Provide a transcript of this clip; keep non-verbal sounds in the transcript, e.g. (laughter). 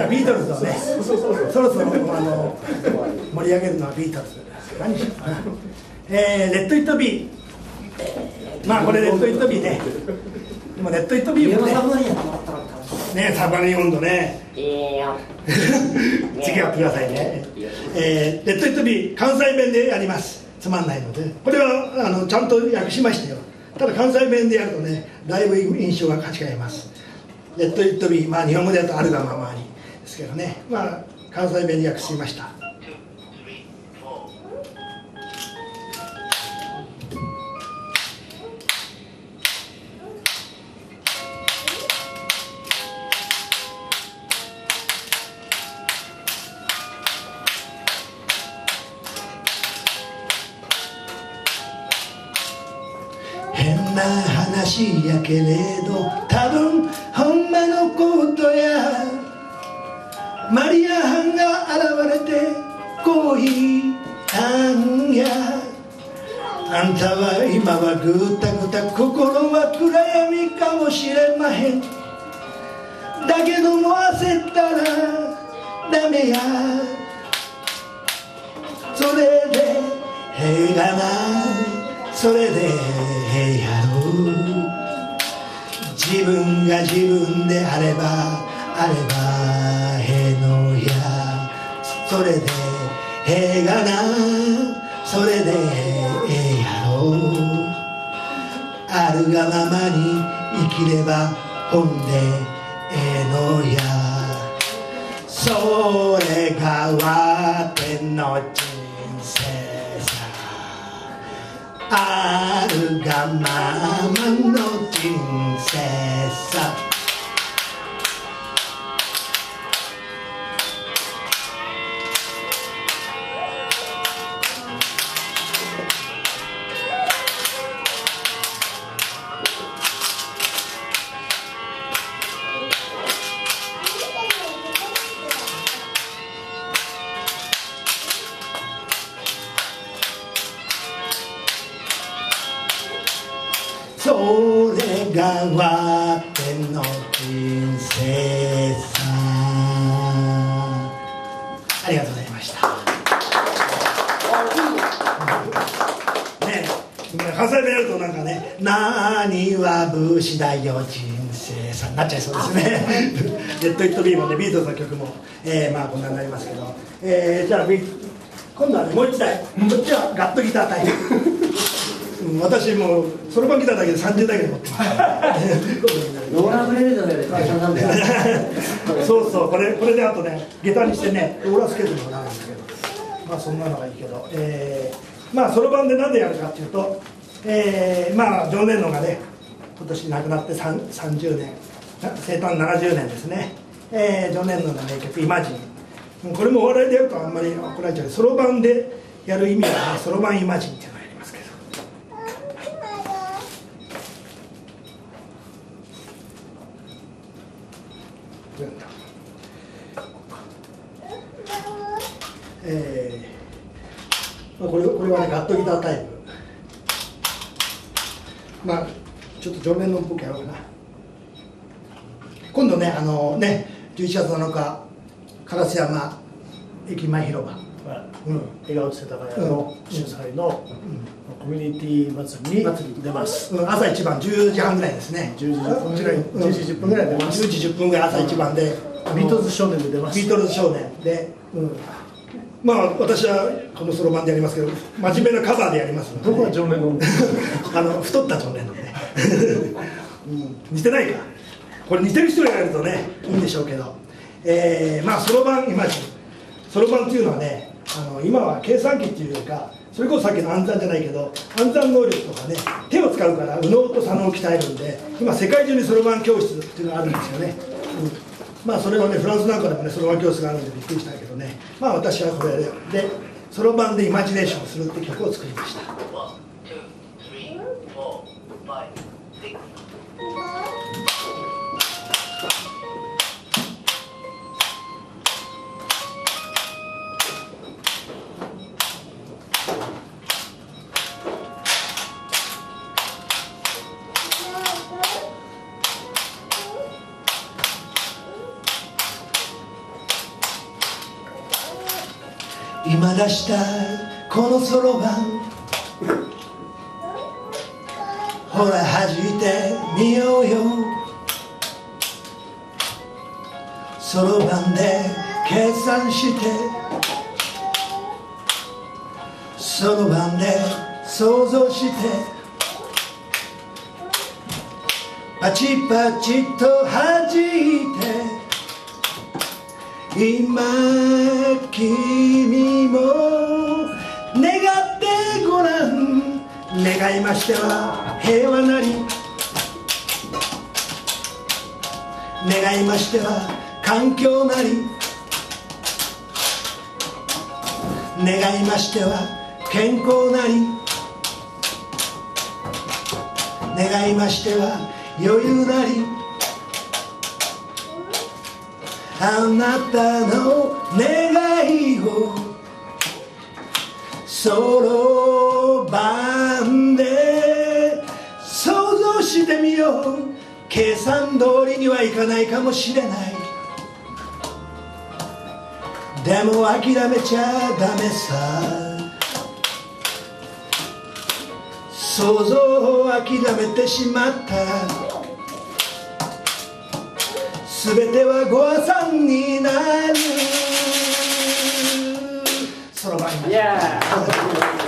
じゃあビートルズをねそろそろあの盛り上げるのはビートルズ。何しようかな。えー、レッド・イット・ビー。まあこれレッド・イット・ビーねで。もレッド・イット・ビーもね。ねサバリ温度ね。(laughs) 次はってくださいね、えー、 Let It Be 関西弁でやります。つまんないので。これはあのちゃんと訳しましたよ。ただ関西弁でやるとねだいぶ印象が違います。レッド・イット・ビーまあ日本語でやるとあるがままにですけどね。まあ関西弁で訳しました。変な話やけれど多分ほんまのことや。こう言ったんやあんたは今はぐったぐた心は暗闇かもしれまへん。だけども焦ったらダメや。それでへがなそれでええやろ自分が自分であればあればええのや。それでええがなそれでええやろ。うあるがままに生きればほんでええのや。それがわての人生さ。あるがままの人生さ。わての人生さありがとうございました。ね関西弁やるとなんかね「何は武士だよ人生さ」になっちゃいそうですね「レッド・イット・ビー」もねビートルズの曲も、えー、まあこんなになりますけど、えー、じゃあビ今度はねもう一台。こっちはガットギタータイプうん私もうそろばんギターだけで30台ぐらい持ってます。ローラーブレードで最初なんだよそうそうこれこれであとね下駄にしてね。ローラースケートにもなるんですけど。まあそんなのがいいけどえー、まあそろばんで何でやるかっていうとえー、まあジョン・レノンがね今年亡くなって3 30年生誕70年ですね、えー、ジョン・レノンの名曲「イマジン」これもお笑いでやるとあんまり怒られちゃう。そろばんでやる意味はねそろばんイマジンっていうのをやりますけどくんだえーまあ、これこれはねガットギタータイプ。まあちょっと上面のっぽくやろうかな。今度ねあのね11月7日烏山駅前広場。笑顔世田谷の主催のコミュニティ祭り祭り。に出ます。うん、朝一番10時半ぐらいですね。10時10分ぐらい、うん。10時10分ぐらい出ます。10時10分ぐらい朝一番で、ビートルズ少年で出ます。ビートルズ少年で、うん、まあ私はこのそろばんでやりますけど真面目なカバーでやりますので、どこが常連の (laughs) あの太った少年なんで、うん、似てないか。これ似てる人がやるとねいいんでしょうけど、えーまあそろばんイマジンそろばんっていうのはねあの今は計算機っていうよりかそれこそさっきの暗算じゃないけど暗算能力とかね手を使うから右脳と左脳を鍛えるんで今世界中にそろばん教室っていうのがあるんですよね、うん。まあそれはねフランスなんかでもねそろばん教室があるんでびっくりしたけどね。まあ私はこれでそろばんでイマジネーションするって曲を作りました。One, two, three, four, five, 今出したこのそろばんほら弾いてみようよ。そろばんで計算して。そろばんで想像して。パチパチと弾いて。今君も願ってごらん。願いましては平和なり。願いましては環境なり。願いましては健康なり。願いましては余裕なり。あなたの願いをそろばんで想像してみよう計算通りにはいかないかもしれない。でも諦めちゃダメさ。想像を諦めてしまった。全てはご破産になる。そろばんいやー